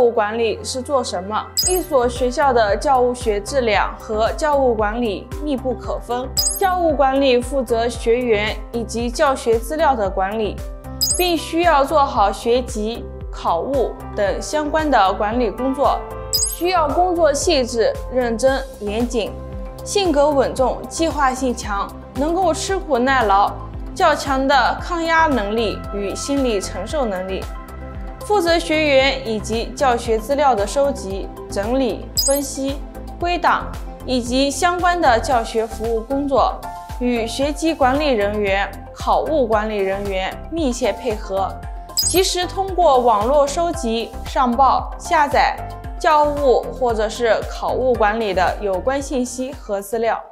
务管理是做什么？一所学校的教务学质量和教务管理密不可分。教务管理负责学员以及教学资料的管理，并需要做好学籍、考务等相关的管理工作，需要工作细致、认真、严谨，性格稳重、计划性强，能够吃苦耐劳，较强的抗压能力与心理承受能力。负责学员以及教学资料的收集、整理、分析、归档，以及相关的教学服务工作，与学籍管理人员、考务管理人员密切配合，及时通过网络收集、上报、下载教务或者是考务管理的有关信息和资料。